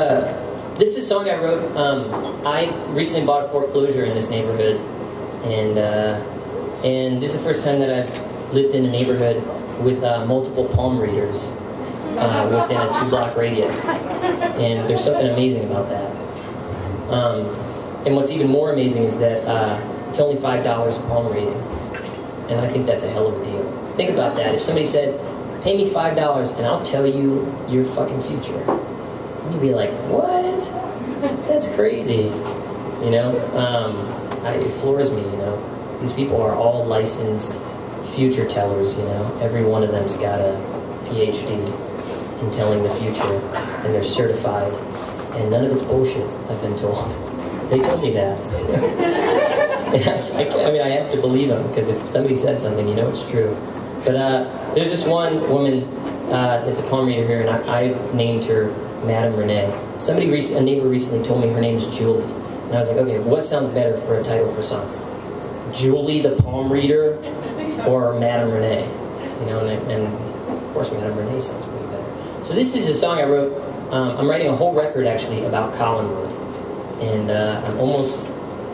Uh, this is a song I wrote. Um, I recently bought a foreclosure in this neighborhood, and uh, and this is the first time that I've lived in a neighborhood with uh, multiple palm readers uh, within a two-block radius, and there's something amazing about that. Um, and what's even more amazing is that uh, it's only five dollars a palm reading, and I think that's a hell of a deal. Think about that. If somebody said, "Pay me five dollars, and I'll tell you your fucking future." You'd be like, what? That's crazy. You know, um, I, it floors me. You know, these people are all licensed future tellers. You know, every one of them's got a PhD in telling the future, and they're certified. And none of it's bullshit. I've been told. They told me that. I, I, I, mean, I have to believe them because if somebody says something, you know it's true. But uh, there's this one woman uh, that's a palm reader here, and I, I've named her Madame Renée. Somebody, a neighbor recently told me her name is Julie. And I was like, okay, what sounds better for a title for a song? Julie the Palm Reader or Madame Renée? You know, and, and of course Madame Renée sounds way better. So this is a song I wrote. Um, I'm writing a whole record actually about Collinwood. And uh, I'm almost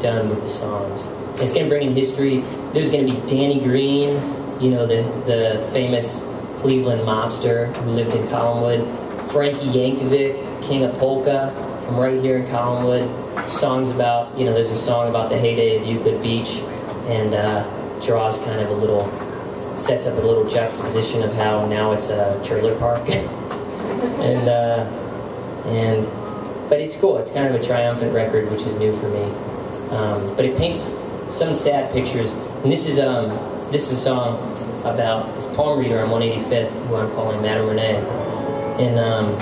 done with the songs. It's going to bring in history. There's going to be Danny Greene, you know, the, the famous Cleveland mobster who lived in Collinwood. Frankie Yankovic, King of Polka, from right here in Collinwood. Songs about, you know, there's a song about the heyday of Euclid Beach, and uh, draws kind of a little, sets up a little juxtaposition of how now it's a trailer park. and, uh, and, but it's cool. It's kind of a triumphant record, which is new for me. Um, but it paints some sad pictures. And this is, um, this is a song about this palm reader on 185th, who I'm calling Madame Renée. And, um,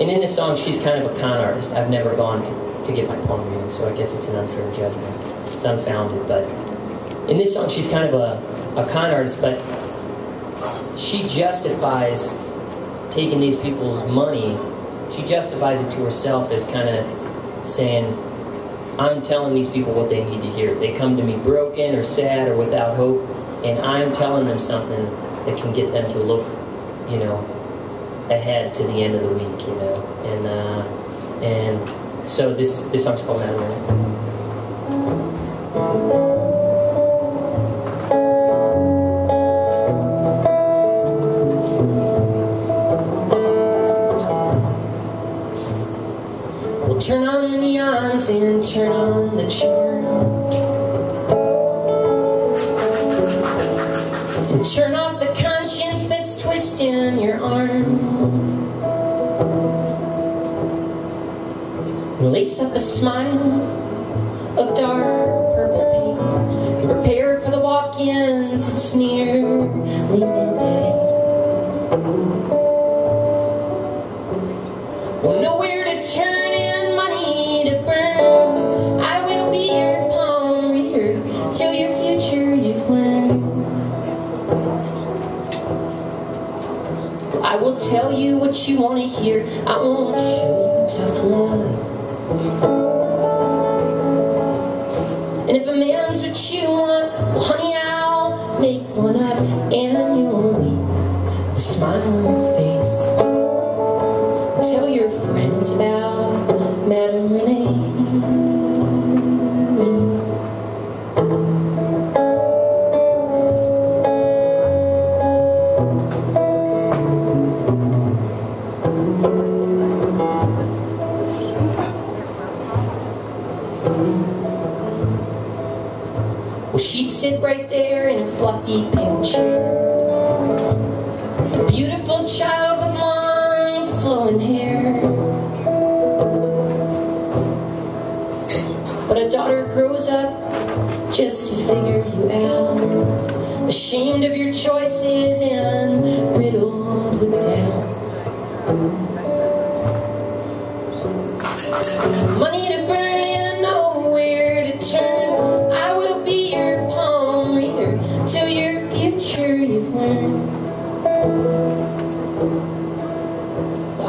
and in this song, she's kind of a con artist. I've never gone to, to get my palm reading, so I guess it's an unfair judgment. It's unfounded, but in this song, she's kind of a, a con artist, but she justifies taking these people's money. She justifies it to herself as kind of saying, I'm telling these people what they need to hear. They come to me broken or sad or without hope, and I'm telling them something that can get them to look, you know, ahead to the end of the week, you know. And uh, and so this this song's called Madeline. We'll turn on the neons and turn on the charm. And turn off the conscience that's twisting your arm. Lace up a smile of dark purple paint and prepare for the walk-ins. It's nearly midday. Well, nowhere to turn and money to burn. I will be your palm reader till your future you've learned. I will tell you what you want to hear. I won't show you tough love. And if a man's what you want, well honey, I'll make one up and you'll leave a smile on your face. Well, she'd sit right there in a fluffy pink chair. A beautiful child with long flowing hair. But a daughter grows up just to figure you out. Ashamed of your choices and riddled with doubts. Money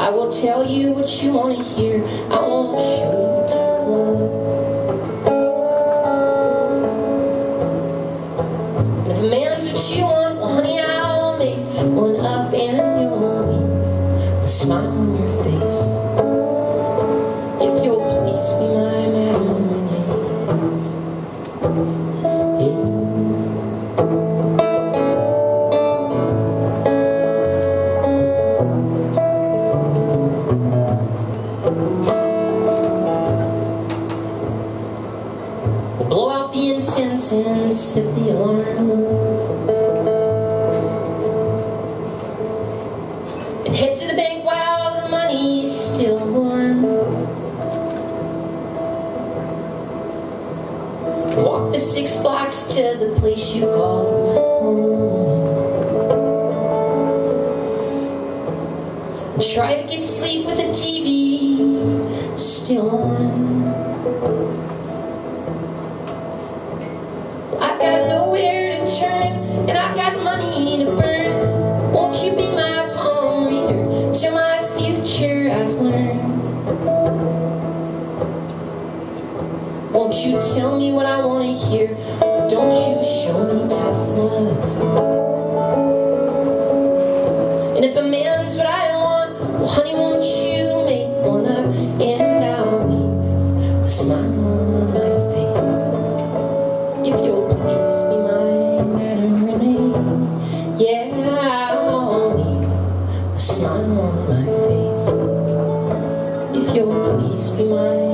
I will tell you what you want to hear. I show you tough love. And if a man's what you want, well, honey, I'll make one up and you'll leave the smile on your face. Set the alarm. And head to the bank while the money's still warm. Walk the six blocks to the place you call home. Try to get sleep with the TV still on. I've got nowhere to turn, and I've got money to burn. Won't you be my palm reader to my future I've learned? Won't you tell me what I want to hear? Don't you show me tough love? And if a man's what smile on my face. If you'll please be my